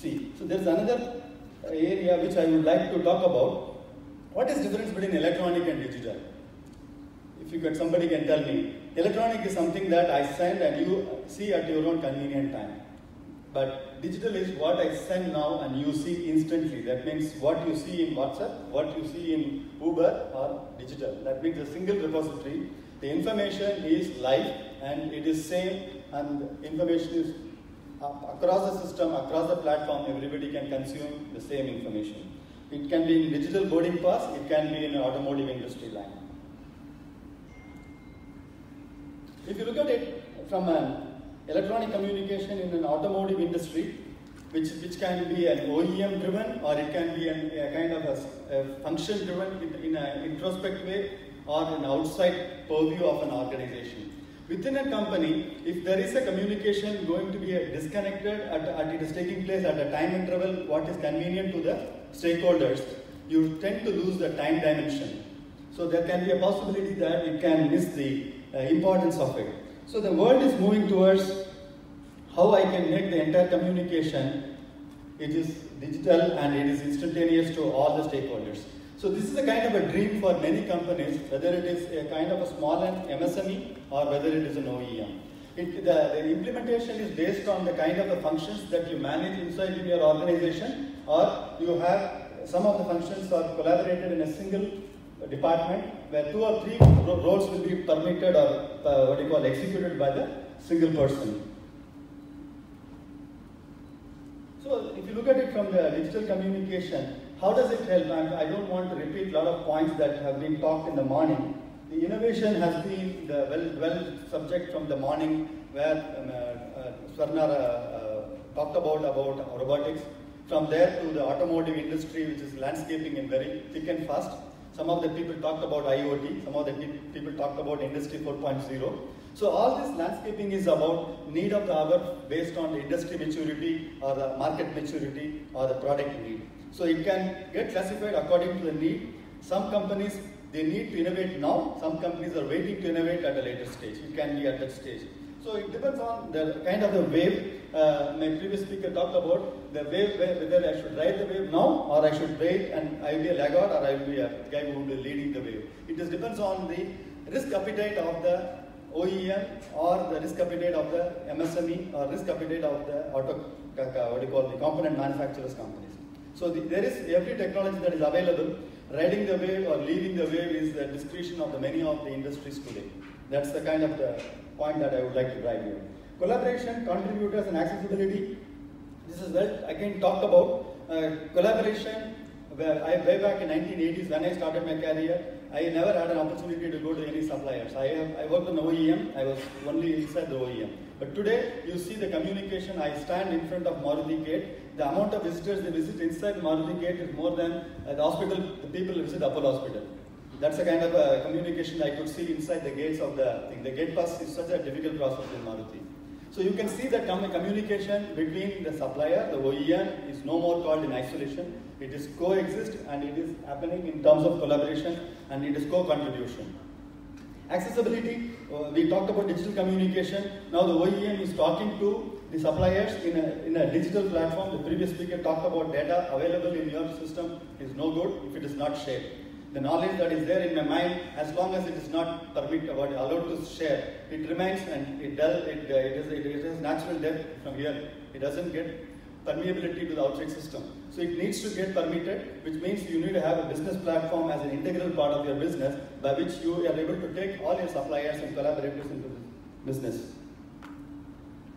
see. So there's another area which I would like to talk about. What is difference between electronic and digital? If you get somebody can tell me. Electronic is something that I send and you see at your own convenient time. But digital is what I send now and you see instantly. That means what you see in WhatsApp, what you see in Uber are digital. That means a single repository. The information is live and it is same and information is Um, across the system, across the platform, everybody can consume the same information. It can be in digital boarding pass, it can be in an automotive industry line. If you look at it from an electronic communication in an automotive industry, which, which can be an OEM driven or it can be an, a kind of a, a function driven in, in an introspect way or an outside purview of an organization. Within a company, if there is a communication going to be disconnected at, at it is taking place at a time interval what is convenient to the stakeholders, you tend to lose the time dimension. So there can be a possibility that it can miss the uh, importance of it. So the world is moving towards how I can make the entire communication, it is digital and it is instantaneous to all the stakeholders. So this is a kind of a dream for many companies, whether it is a kind of a small and MSME or whether it is an OEM. It, the, the, implementation is based on the kind of the functions that you manage inside in your organization or you have some of the functions are collaborated in a single department where two or three roles will be permitted or uh, what you call executed by the single person. So if you look at it from the digital communication, how does it help? And I don't want to repeat a lot of points that have been talked in the morning. The innovation has been the well, well subject from the morning where um, uh, uh, Swarna uh, talked about, about robotics. From there to the automotive industry, which is landscaping in very thick and fast. Some of the people talked about IoT, some of the people talked about Industry 4.0. So all this landscaping is about need of the hour based on the industry maturity or the market maturity or the product need. So it can get classified according to the need. Some companies, they need to innovate now. Some companies are waiting to innovate at a later stage. It can be at that stage. So it depends on the kind of the wave. Uh, my previous speaker talked about the wave, whether I should ride the wave now or I should wait and I will be a laggard or I will be a guy who will be leading the wave. It just depends on the risk appetite of the OEM or the risk appetite of the MSME or risk appetite of the auto, what do you call the component manufacturers companies. So the, there is every technology that is available. Riding the wave or leaving the wave is the discretion of the many of the industries today. That's the kind of the point that I would like to drive here. Collaboration, contributors and accessibility. This is well again talked about. Uh, collaboration, where I, way back in 1980s when I started my career, I never had an opportunity to go to any suppliers. I, have, I worked on OEM, I was only inside the OEM. But today, you see the communication, I stand in front of Maruti Gate, the amount of visitors they visit inside Maruti Gate is more than uh, the hospital, the people visit Apollo Hospital. That's the kind of uh, communication I could see inside the gates of the thing. The gate pass is such a difficult process in Maruti. So you can see that communication between the supplier, the OEM, is no more called in isolation. It is coexist and it is happening in terms of collaboration and it is co-contribution. Accessibility, uh, we talked about digital communication. Now the OEM is talking to the suppliers in a, in a digital platform. The previous speaker talked about data available in your system is no good if it is not shared. The knowledge that is there in my mind, as long as it is not permitted or allowed to share, it remains and it does. It, it, is, it, natural depth from here. It doesn't get permeability to the outside system. So it needs to get permitted, which means you need to have a business platform as an integral part of your business by which you are able to take all your suppliers and collaborators into the business.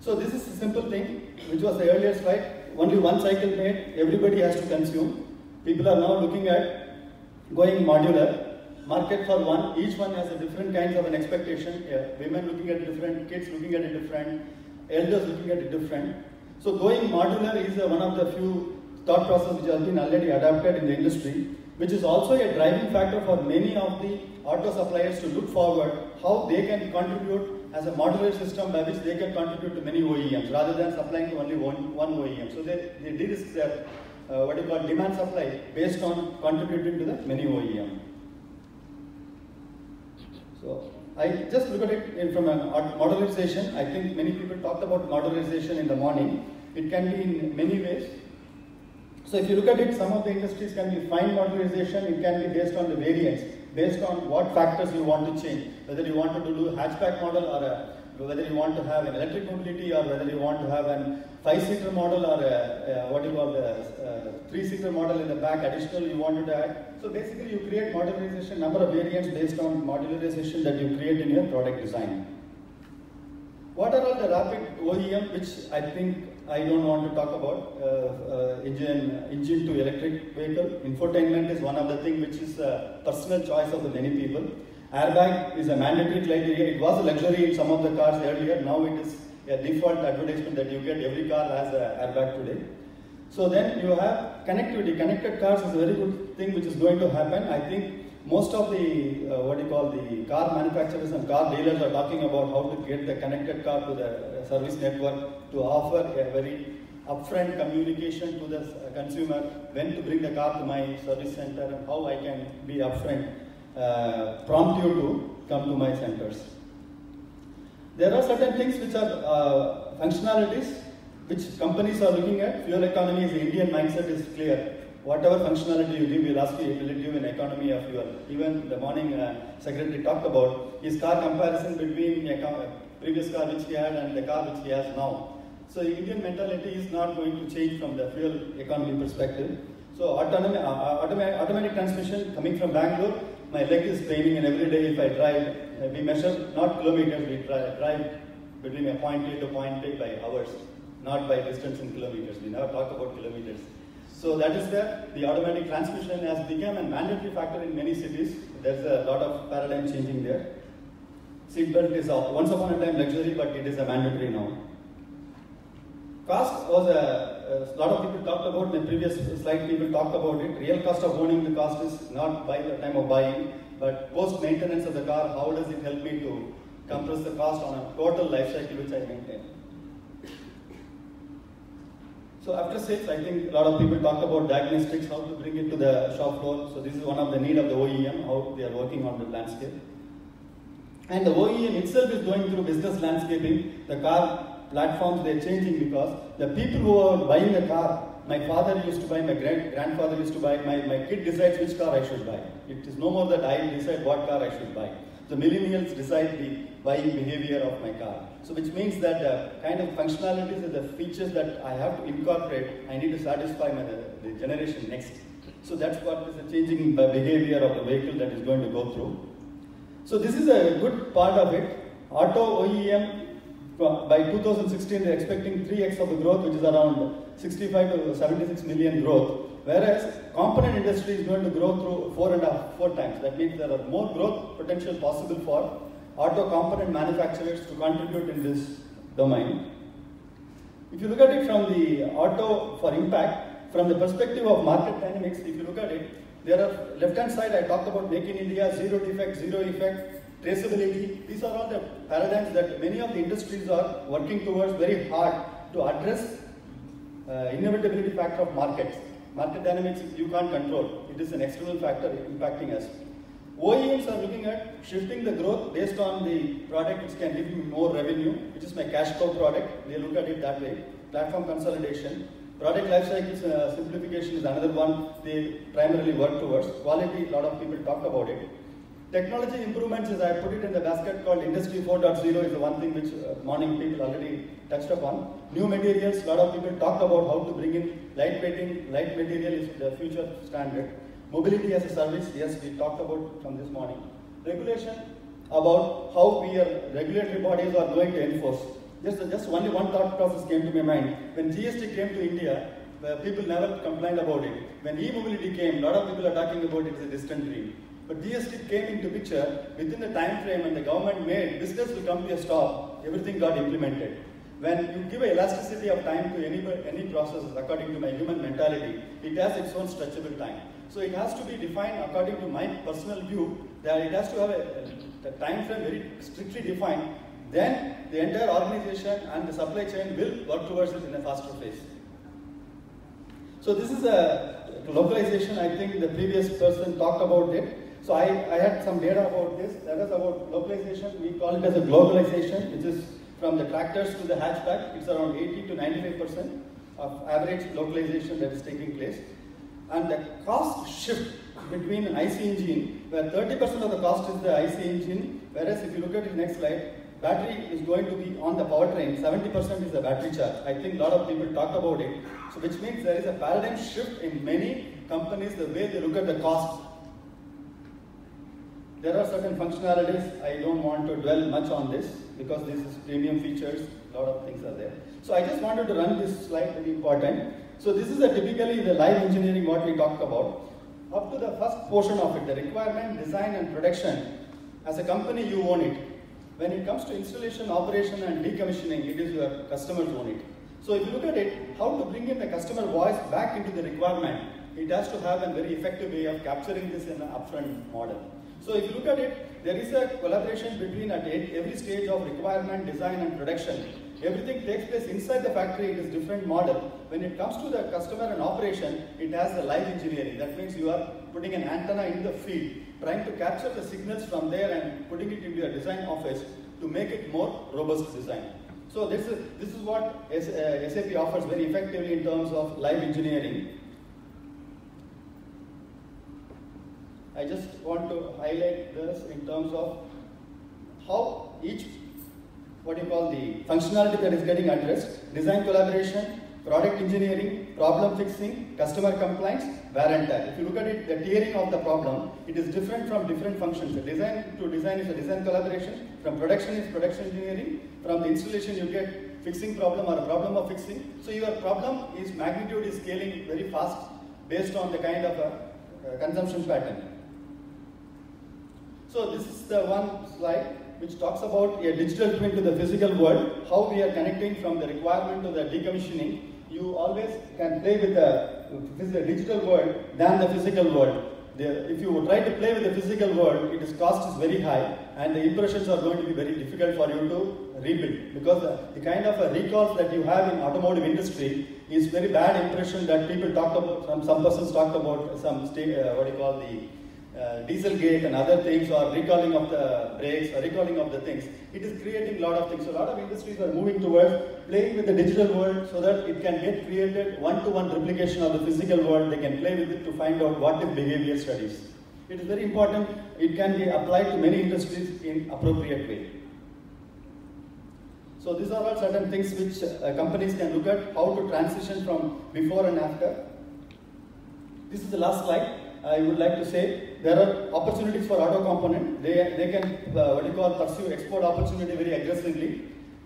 So this is a simple thing, which was the earlier slide. Only one cycle made, everybody has to consume. People are now looking at going modular. Market for one, each one has a different kinds of an expectation. Yeah, women looking at different, kids looking at it different, elders looking at it different. So going modular is one of the few thought process which has been already adapted in the industry, which is also a driving factor for many of the auto suppliers to look forward how they can contribute as a modular system by which they can contribute to many OEMs rather than supplying to only one, one OEM. So they, they de-risk their uh, what you call demand supply based on contributing to the many OEM. So I just look at it from a modularization. I think many people talked about modularization in the morning. It can be in many ways. So if you look at it, some of the industries can be fine modularization, it can be based on the variants, based on what factors you want to change, whether you want to do hatchback model or a, whether you want to have an electric mobility or whether you want to have a five-seater model or a, a, what you call the three-seater model in the back additional you wanted to add. So basically you create modularization, number of variants based on modularization that you create in your product design. What are all the rapid OEM, which I think I don't want to talk about, uh, uh, engine, engine to electric vehicle. Infotainment is one of the things which is a personal choice of many people. Airbag is a mandatory criteria. It was a luxury in some of the cars earlier. Now it is a default advertisement that you get. Every car has an airbag today. So then you have connectivity. Connected cars is a very good thing which is going to happen. I think most of the, uh, what do you call, the car manufacturers and car dealers are talking about how to get the connected car to the service network to offer a very upfront communication to the consumer when to bring the car to my service center and how I can be upfront, uh, prompt you to come to my centers. There are certain things which are uh, functionalities which companies are looking at. Fuel economy is Indian mindset is clear whatever functionality you give, we'll ask you, will it give an economy of fuel? Even the morning uh, secretary talked about his car comparison between a previous car which he had and the car which he has now. So Indian mentality is not going to change from the fuel economy perspective. So autonomy, uh, automatic, automatic transmission coming from Bangalore, my leg is paining and every day if I drive, we measure not kilometers, we drive, drive between a point A to point B by hours, not by distance in kilometers. We never talk about kilometers. So that is where the automatic transmission has become a mandatory factor in many cities. There's a lot of paradigm changing there. Seatbelt is once upon a time luxury, but it is a mandatory now. Cost was a, a lot of people talked about the previous slide. People talked about it. Real cost of owning the cost is not by the time of buying, but post maintenance of the car. How does it help me to compress the cost on a total life cycle which I maintain? So after sales, I think a lot of people talk about diagnostics, how to bring it to the shop floor. So this is one of the need of the OEM, how they are working on the landscape. And the OEM itself is going through business landscaping. The car platforms, they're changing because the people who are buying the car, my father used to buy, my grand, grandfather used to buy, my, my kid decides which car I should buy. It is no more that I decide what car I should buy. The millennials decide the buying behavior of my car. So which means that the kind of functionalities and the features that I have to incorporate, I need to satisfy my, the generation next. So that's what is the changing behavior of the vehicle that is going to go through. So this is a good part of it. Auto OEM, by 2016 they're expecting 3x of the growth, which is around 65 to 76 million growth. Whereas component industry is going to grow through four and a half, four times. That means there are more growth potential possible for auto component manufacturers to contribute in this domain. If you look at it from the auto for impact, from the perspective of market dynamics, if you look at it, there are left hand side I talked about Make in India, zero defect, zero effect, traceability. These are all the paradigms that many of the industries are working towards very hard to address uh, inevitability factor of markets. Market dynamics you can't control. It is an external factor impacting us. OEMs are looking at shifting the growth based on the product which can give me more revenue, which is my cash cow product. They look at it that way. Platform consolidation. Product life cycle uh, simplification is another one they primarily work towards. Quality, a lot of people talk about it. Technology improvements, as I put it in the basket called Industry 4.0 is the one thing which uh, morning people already touched upon. New materials, a lot of people talked about how to bring in lightweighting. Light material is the future standard. Mobility as a service, yes, we talked about from this morning. Regulation, about how we are, regulatory bodies are going to enforce. Just, just only one thought process came to my mind. When GST came to India, people never complained about it. When e-mobility came, a lot of people are talking about it as a distant dream. But GST came into picture within the time frame when the government made business will come to a stop, everything got implemented. When you give elasticity of time to any, any process, according to my human mentality, it has its own stretchable time. So it has to be defined according to my personal view that it has to have a, a time frame very strictly defined. Then the entire organization and the supply chain will work towards it in a faster phase. So this is a localization. I think the previous person talked about it. So I, I had some data about this. That is about localization. We call it as a globalization, which is from the tractors to the hatchback. It's around 80 to 95 percent. of average localization that is taking place. And the cost shift between an IC engine, where 30% of the cost is the IC engine, whereas if you look at the next slide, battery is going to be on the powertrain, 70% is the battery charge. I think a lot of people talked about it. So which means there is a paradigm shift in many companies, the way they look at the cost. There are certain functionalities, I don't want to dwell much on this because this is premium features, a lot of things are there. So I just wanted to run this slide, very important. So this is a typically the live engineering what we talked about. Up to the first portion of it, the requirement, design and production. As a company, you own it. When it comes to installation, operation and decommissioning, it is your customers own it. So if you look at it, how to bring in the customer voice back into the requirement, it has to have a very effective way of capturing this in an upfront model. So if you look at it, there is a collaboration between at every stage of requirement, design and production. Everything takes place inside the factory, it is different model. When it comes to the customer and operation, it has the live engineering. That means you are putting an antenna in the field, trying to capture the signals from there and putting it into your design office to make it more robust design. So this is, this is what SAP uh, offers very effectively in terms of live engineering. I just want to highlight this in terms of how each what you call the functionality that is getting addressed, design collaboration, product engineering, problem fixing, customer compliance, warranty. If you look at it, the tiering of the problem, it is different from different functions. The design to design is a design collaboration, from production is production engineering, from the installation you get fixing problem or a problem of fixing. So your problem is magnitude is scaling very fast based on the kind of a, a consumption pattern. So this is the one slide which talks about a digital twin to the physical world, how we are connecting from the requirement to the decommissioning. You always can play with the digital world than the physical world. If you try to play with the physical world, its cost is very high and the impressions are going to be very difficult for you to rebuild because the, the kind of a recalls that you have in automotive industry is very bad impression that people talked about, some, some persons talked about some state, uh, what do you call the uh, diesel gate and other things or recalling of the brakes or recalling of the things, it is creating a lot of things. So a lot of industries are moving towards playing with the digital world so that it can get created one-to-one -one replication of the physical world. They can play with it to find out what is behavior studies. It is very important. It can be applied to many industries in appropriate way. So these are all certain things which uh, companies can look at how to transition from before and after. This is the last slide. I would like to say there are opportunities for auto component. They, they can, uh, what you call, pursue export opportunity very aggressively.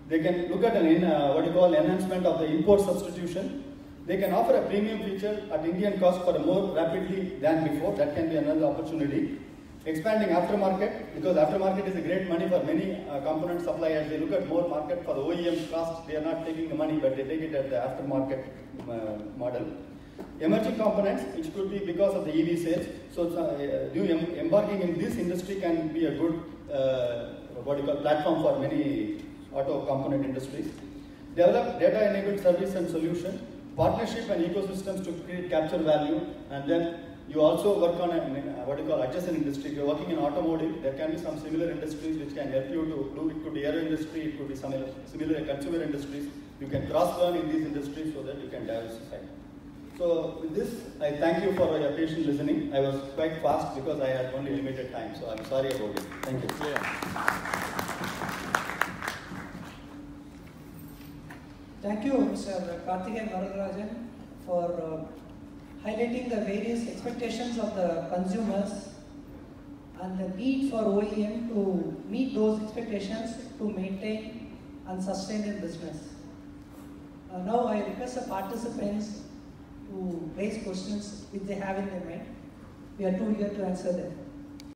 They can look at an, in, uh, what you call, enhancement of the import substitution. They can offer a premium feature at Indian cost for more rapidly than before. That can be another opportunity. Expanding aftermarket, because aftermarket is a great money for many uh, component suppliers. They look at more market for the OEM cost. They are not taking the money, but they take it at the aftermarket uh, model. Emerging components, which could be because of the EV sales. So uh, embarking in this industry can be a good uh, what you call platform for many auto component industries. Develop data-enabled service and solution, partnership and ecosystems to create capture value, and then you also work on a, what you call adjacent industry. If you're working in automotive, there can be some similar industries which can help you to do. It could be aero industry, it could be similar, similar consumer industries. You can cross-learn in these industries so that you can diversify. So with this, I thank you for your patient listening. I was quite fast because I had only limited time, so I'm sorry about it. Thank you. Yeah. Thank you, Mr. Karthikeyan Varadarajan, for uh, highlighting the various expectations of the consumers and the need for OEM to meet those expectations to maintain and sustain their business. Uh, now I request the participants to raise questions which they have in their mind. We are too here to answer them.